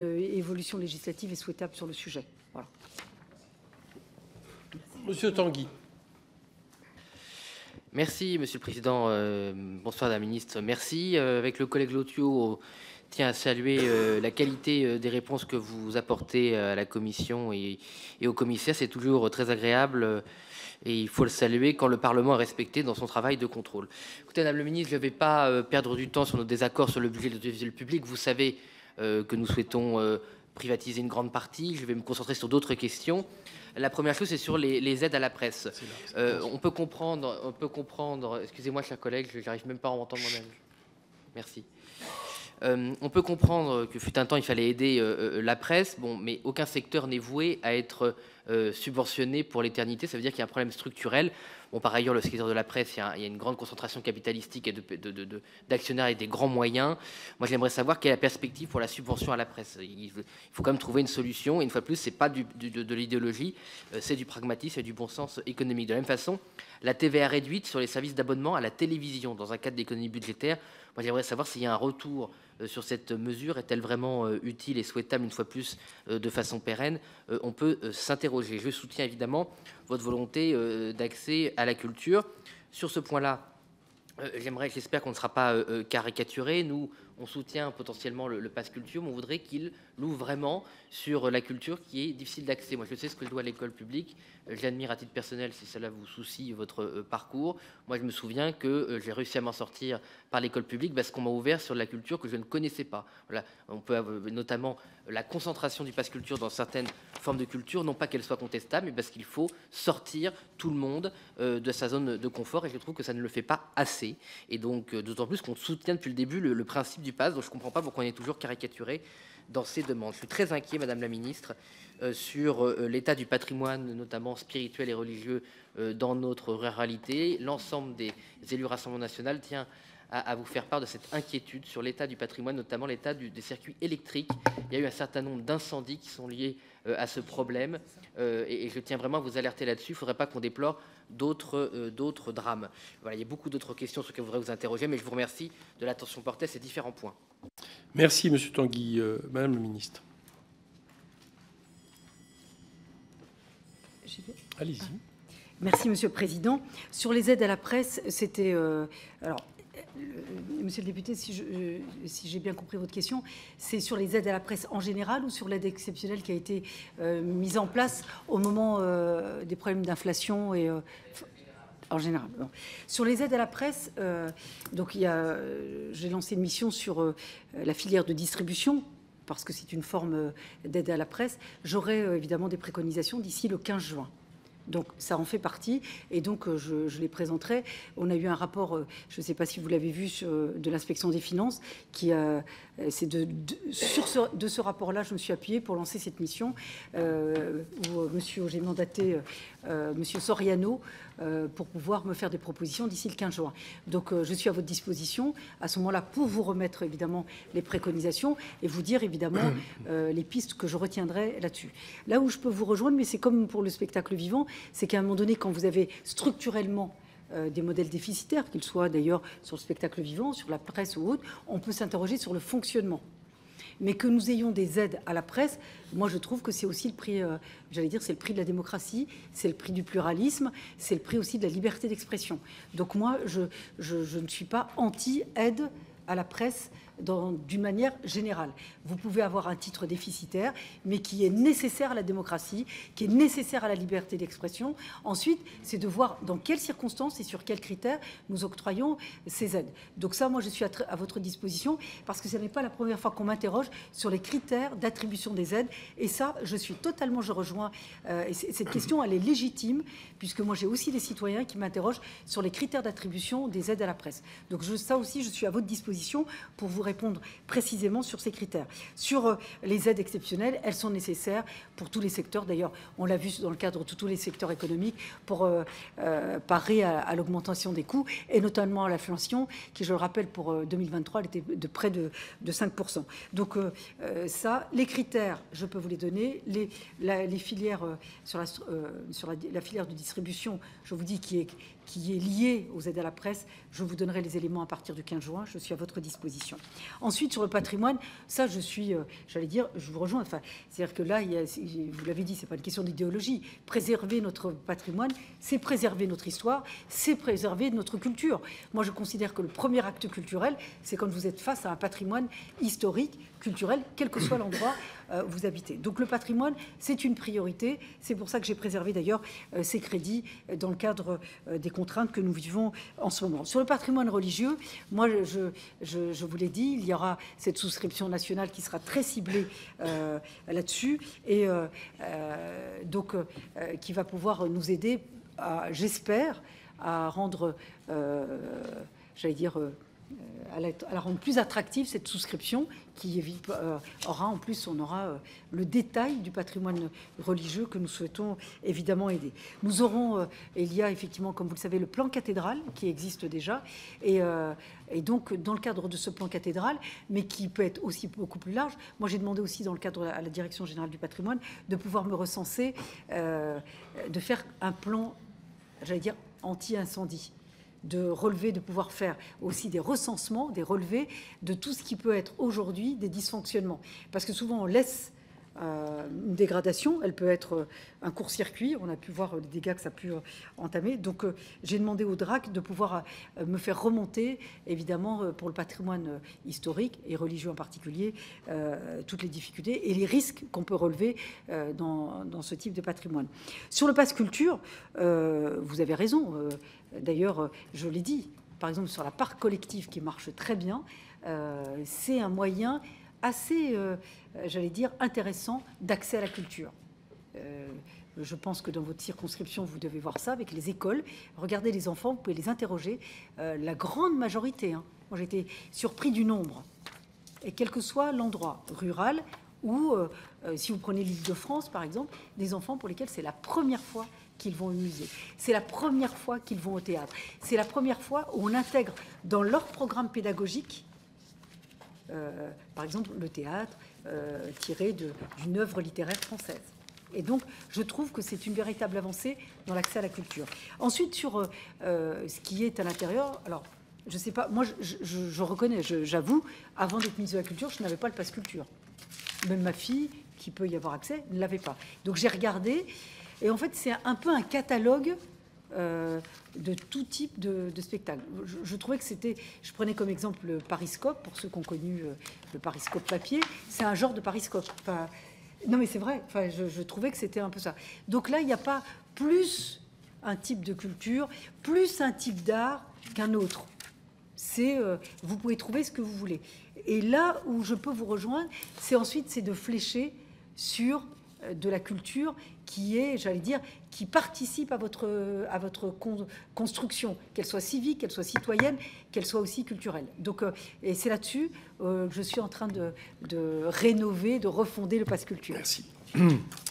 évolution législative est souhaitable sur le sujet. Voilà. Monsieur Tanguy. Merci, Monsieur le Président. Euh, bonsoir, la ministre. Merci. Euh, avec le collègue Lotio, on tient à saluer euh, la qualité des réponses que vous apportez à la Commission et, et au commissaire. C'est toujours très agréable et il faut le saluer quand le Parlement est respecté dans son travail de contrôle. Écoutez, Madame le Ministre, je ne vais pas perdre du temps sur nos désaccords sur le budget de l'audiovisuel public. Vous savez que nous souhaitons privatiser une grande partie. Je vais me concentrer sur d'autres questions. La première chose, c'est sur les, aides à la presse. Euh, on peut comprendre, on peut comprendre. Excusez-moi, chers collègues, je n'arrive même pas à entendre moi-même. Merci. Euh, on peut comprendre que fut un temps il fallait aider euh, la presse, bon, mais aucun secteur n'est voué à être subventionné pour l'éternité. Ça veut dire qu'il y a un problème structurel. Bon, par ailleurs, le secteur de la presse, il y a, une grande concentration capitalistique et d'actionnaires de, et des grands moyens. Moi, j'aimerais savoir quelle est la perspective pour la subvention à la presse. Il faut quand même trouver une solution. Et une fois de plus, ce n'est pas de, de l'idéologie, euh, c'est du pragmatisme et du bon sens économique. De la même façon, la TVA réduite sur les services d'abonnement à la télévision dans un cadre d'économie budgétaire. Moi, j'aimerais savoir s'il y a un retour sur cette mesure. Est-elle vraiment euh, utile et souhaitable une fois plus de façon pérenne On peut s'interroger. Je soutiens évidemment votre volonté d'accès à la culture. Sur ce point-là, j'aimerais, j'espère qu'on ne sera pas caricaturé. Nous, on soutient potentiellement le, pass culture, mais on voudrait qu'il l'ouvre vraiment sur la culture qui est difficile d'accès. Moi, je sais ce que je dois à l'école publique. Euh, j'admire à titre personnel, si cela vous soucie, votre euh, parcours. Moi, je me souviens que euh, j'ai réussi à m'en sortir par l'école publique parce qu'on m'a ouvert sur la culture que je ne connaissais pas. Voilà. On peut avoir, notamment la concentration du pass culture dans certaines formes de culture, non pas qu'elle soit contestable, mais parce qu'il faut sortir tout le monde de sa zone de confort. Et je trouve que ça ne le fait pas assez. Et donc, d'autant plus qu'on soutient depuis le début le, le principe du Donc, je ne comprends pas pourquoi on est toujours caricaturé dans ces demandes. Je suis très inquiet, Madame la Ministre, euh, sur euh, l'état du patrimoine, notamment spirituel et religieux, euh, dans notre ruralité. L'ensemble des élus Rassemblement national tient à, vous faire part de cette inquiétude sur l'état du patrimoine, notamment l'état des circuits électriques. Il y a eu un certain nombre d'incendies qui sont liés à ce problème, et, je tiens vraiment à vous alerter là-dessus. Il ne faudrait pas qu'on déplore d'autres drames. Voilà, il y a beaucoup d'autres questions sur lesquelles je voudrais vous interroger, mais je vous remercie de l'attention portée à ces différents points. Merci, Monsieur Tanguy. Madame le ministre. Allez-y. Merci, Monsieur le Président. Sur les aides à la presse, c'était... Euh, alors, euh, Monsieur le député, euh, si j'ai bien compris votre question, c'est sur les aides à la presse en général ou sur l'aide exceptionnelle qui a été mise en place au moment des problèmes d'inflation et en général. Sur les aides à la presse, donc j'ai lancé une mission sur la filière de distribution parce que c'est une forme d'aide à la presse. J'aurai évidemment des préconisations d'ici le 15 juin. Donc ça en fait partie et donc euh, je, les présenterai. On a eu un rapport, euh, je ne sais pas si vous l'avez vu, de l'inspection des finances qui a c'est de, sur ce, de ce rapport-là, je me suis appuyée pour lancer cette mission euh, où euh, monsieur, j'ai mandaté euh, monsieur Soriano pour pouvoir me faire des propositions d'ici le 15 juin. Donc je suis à votre disposition à ce moment-là pour vous remettre évidemment les préconisations et vous dire évidemment les pistes que je retiendrai là-dessus. Là où je peux vous rejoindre, mais c'est comme pour le spectacle vivant, c'est qu'à un moment donné, quand vous avez structurellement euh, des modèles déficitaires, qu'ils soient d'ailleurs sur le spectacle vivant, sur la presse ou autre, on peut s'interroger sur le fonctionnement. Mais que nous ayons des aides à la presse, moi je trouve que c'est aussi le prix, euh, j'allais dire, c'est le prix de la démocratie, c'est le prix du pluralisme, c'est le prix aussi de la liberté d'expression. Donc moi, je, je ne suis pas anti-aide à la presse d'une manière générale. Vous pouvez avoir un titre déficitaire, mais qui est nécessaire à la démocratie, qui est nécessaire à la liberté d'expression. Ensuite, c'est de voir dans quelles circonstances et sur quels critères nous octroyons ces aides. Donc ça, moi, je suis à, votre disposition, parce que ce n'est pas la première fois qu'on m'interroge sur les critères d'attribution des aides. Et ça, je suis totalement, je rejoins, euh, et cette question, elle est légitime, puisque moi, j'ai aussi des citoyens qui m'interrogent sur les critères d'attribution des aides à la presse. Donc ça aussi, je suis à votre disposition pour vous répondre précisément sur ces critères. Sur euh, les aides exceptionnelles, elles sont nécessaires pour tous les secteurs. D'ailleurs, on l'a vu dans le cadre de tous les secteurs économiques pour euh, euh, parer à, l'augmentation des coûts et notamment à l'inflation qui, je le rappelle, pour 2023, elle était de près de, 5%. Donc ça, les critères, je peux vous les donner. Les, les filières sur, la, la, filière de distribution, je vous dis qui est liée aux aides à la presse, je vous donnerai les éléments à partir du 15 juin. Je suis à votre disposition. Ensuite, sur le patrimoine, ça, je suis, euh, j'allais dire, je vous rejoins. Enfin, c'est-à-dire que là, vous l'avez dit, c'est pas une question d'idéologie. Préserver notre patrimoine, c'est préserver notre histoire, c'est préserver notre culture. Moi, je considère que le premier acte culturel, c'est quand vous êtes face à un patrimoine historique, culturel, quel que soit l'endroit vous habitez. Donc le patrimoine, c'est une priorité. C'est pour ça que j'ai préservé d'ailleurs euh, ces crédits dans le cadre des contraintes que nous vivons en ce moment. Sur le patrimoine religieux, moi, je, je, je vous l'ai dit, il y aura cette souscription nationale qui sera très ciblée euh, là-dessus et euh, euh, donc qui va pouvoir nous aider, j'espère, à rendre, j'allais dire, à la, rendre plus attractive, cette souscription, qui euh, aura en plus, on aura euh, le détail du patrimoine religieux que nous souhaitons évidemment aider. Nous aurons, euh, il y a effectivement, comme vous le savez, le plan cathédral qui existe déjà, et, donc dans le cadre de ce plan cathédral, mais qui peut être aussi beaucoup plus large, moi j'ai demandé aussi dans le cadre à la Direction générale du patrimoine de pouvoir me recenser, de faire un plan, j'allais dire, anti-incendie de relever, de pouvoir faire aussi des recensements, des relevés de tout ce qui peut être aujourd'hui des dysfonctionnements. Parce que souvent on laisse une dégradation, elle peut être euh, un court-circuit, on a pu voir les dégâts que ça a pu euh, entamer. Donc j'ai demandé au DRAC de pouvoir me faire remonter, évidemment, pour le patrimoine historique et religieux en particulier, toutes les difficultés et les risques qu'on peut relever dans, dans, ce type de patrimoine. Sur le passe culture, vous avez raison. D'ailleurs, je l'ai dit, par exemple, sur la part collective qui marche très bien, c'est un moyen assez, euh, j'allais dire, intéressant d'accès à la culture. Euh, je pense que dans votre circonscription, vous devez voir ça avec les écoles. Regardez les enfants, vous pouvez les interroger. Euh, la grande majorité, hein, moi j'étais surpris du nombre. Et quel que soit l'endroit, rural ou si vous prenez l'île de France par exemple, des enfants pour lesquels c'est la première fois qu'ils vont au musée. C'est la première fois qu'ils vont au théâtre. C'est la première fois où on intègre dans leur programme pédagogique euh, par exemple le théâtre euh, tiré d'une œuvre littéraire française. Et donc, je trouve que c'est une véritable avancée dans l'accès à la culture. Ensuite, sur euh, ce qui est à l'intérieur, alors, je ne sais pas, moi, je, reconnais, j'avoue, avant d'être ministre de la Culture, je n'avais pas le passe culture. Même ma fille, qui peut y avoir accès, ne l'avait pas. Donc, j'ai regardé, et en fait, c'est un peu un catalogue euh, de tout type de, spectacle. Je, trouvais que c'était, je prenais comme exemple le Pariscope, pour ceux qui ont connu euh, le Pariscope papier, c'est un genre de Pariscope. Enfin, non mais c'est vrai, enfin, je, trouvais que c'était un peu ça. Donc là, il n'y a pas plus un type de culture, plus un type d'art qu'un autre. C'est, euh, vous pouvez trouver ce que vous voulez. Et là où je peux vous rejoindre, c'est ensuite c'est de flécher sur de la culture qui est, j'allais dire, qui participe à votre, à votre construction, qu'elle soit civique, qu'elle soit citoyenne, qu'elle soit aussi culturelle. Donc, euh, et c'est là-dessus euh, que je suis en train de, de rénover, de refonder le passe culture. Merci.